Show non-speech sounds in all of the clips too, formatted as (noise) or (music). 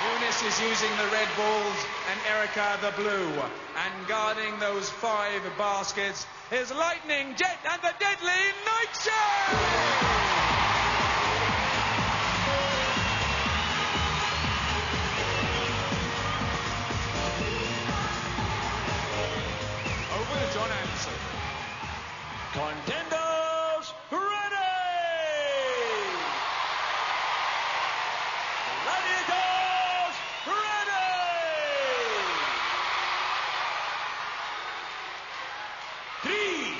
Eunice is using the red balls and Erica the blue. And guarding those five baskets is Lightning, Jet and the deadly Nightshade! Three,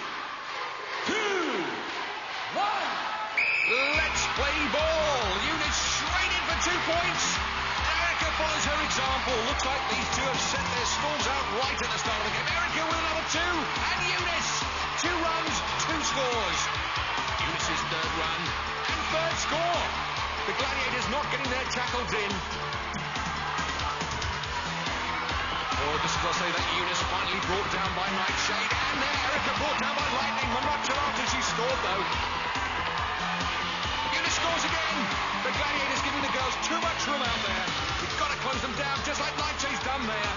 two, one. Let's play ball. Eunice straight in for two points. Erica follows her example. Looks like these two have set their stalls out right at the start of the game. Erica with another two. And Eunice. Two runs, two scores. Eunice's third run and third score. The Gladiators not getting their tackles in. Say that Eunice finally brought down by Nightshade. And then Erica brought down by Lightning. But not after she scored though. Eunice scores again. The Gladiators giving the girls too much room out there. We've got to close them down just like Nightshade's done there.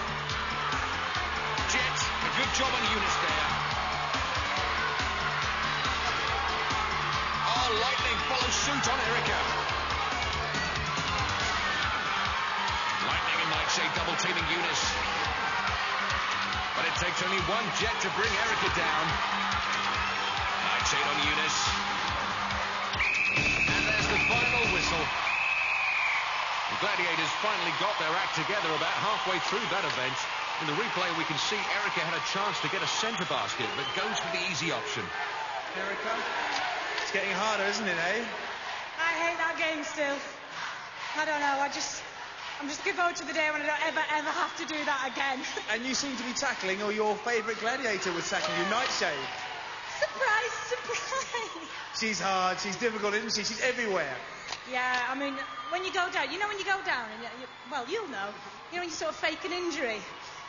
Jet, a good job on Eunice there. Oh, Lightning follows suit on Erica. Lightning and Nightshade double teaming Eunice. But it takes only one jet to bring Erica down. Nightshade on Eunice. And there's the final whistle. The Gladiators finally got their act together about halfway through that event. In the replay, we can see Erica had a chance to get a centre basket, but goes for the easy option. Erica, it's getting harder, isn't it, eh? I hate that game still. I don't know. I just, I'm just looking forward to the day when I don't ever, ever have to do that again. (laughs) And you seem to be tackling, or your favourite gladiator was tackling you, Nightshade. surprise, surprise. She's hard, she's difficult, isn't she? She's everywhere. Yeah, I mean, when you go down, you know when you go down, and you, you, well, you'll know. You know when you sort of fake an injury.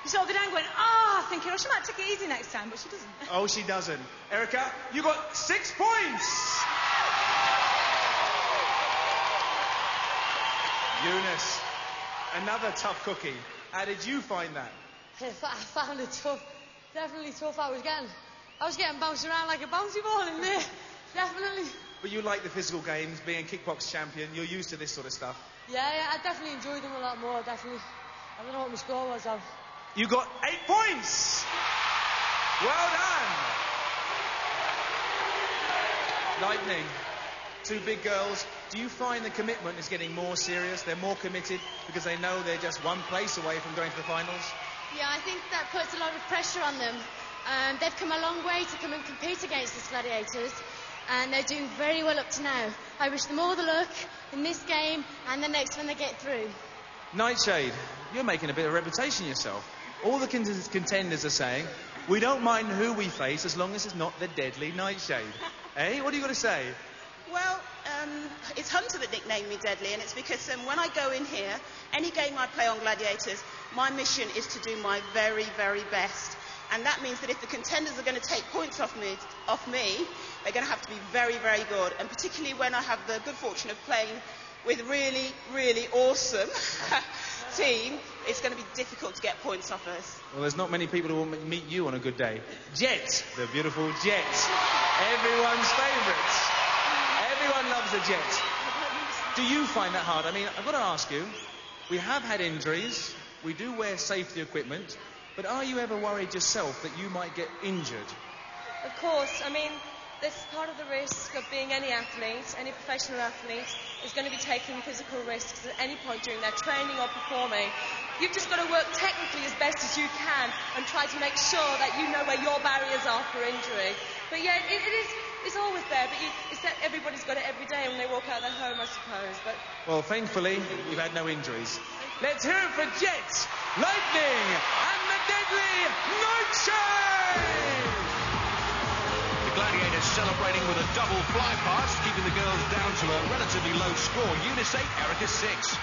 You sort of go down going, ah, thinking, oh, she might take it easy next time, but she doesn't. (laughs) Oh, she doesn't. Erica, you got six points! Eunice, another tough cookie. How did you find that? (laughs) I found it tough. Definitely tough. I was getting, I was getting bounced around like a bouncy ball in there. (laughs) Definitely. But you like the physical games, being kickbox champion, you're used to this sort of stuff. Yeah, yeah. I definitely enjoyed them a lot more. Definitely. I don't know what my score was though. You got eight points! Well done! Lightning, two big girls. Do you find the commitment is getting more serious? They're more committed because they know they're just one place away from going to the finals? Yeah, I think that puts a lot of pressure on them. Um, they've come a long way to come and compete against the Gladiators, and they're doing very well up to now. I wish them all the luck in this game and the next when they get through. Nightshade, you're making a bit of a reputation yourself. All the contenders are saying, we don't mind who we face as long as it's not the deadly Nightshade. (laughs) eh? What are you going to say? Well, um, it's Hunter that nicknamed me Deadly, and it's because um, when I go in here, any game I play on Gladiators, my mission is to do my very, very best. And that means that if the contenders are going to take points off me, off me, they're going to have to be very, very good. And particularly when I have the good fortune of playing with really, really awesome (laughs) team, it's going to be difficult to get points off us. Well, there's not many people who will m- meet you on a good day. Jet, the beautiful Jet. Everyone's favourite. Everyone loves a Jet. Do you find that hard? I mean, I've got to ask you, we have had injuries, we do wear safety equipment, but are you ever worried yourself that you might get injured? Of course, I mean, this part of the risk of being any athlete, any professional athlete, is going to be taking physical risks at any point during their training or performing. You've just got to work technically as best as you can and try to make sure that you know where your barriers are for injury. But yeah, it, it is, it's always there, but you, it's that everybody's got it every day when they walk out of their home, I suppose. But Well, thankfully, we've had no injuries. Let's hear it for Jet, Lightning, and the deadly Nightshade! The Gladiators celebrating with a double fly pass, keeping the girls down to a relatively low score. Eunice 8, Erica 6.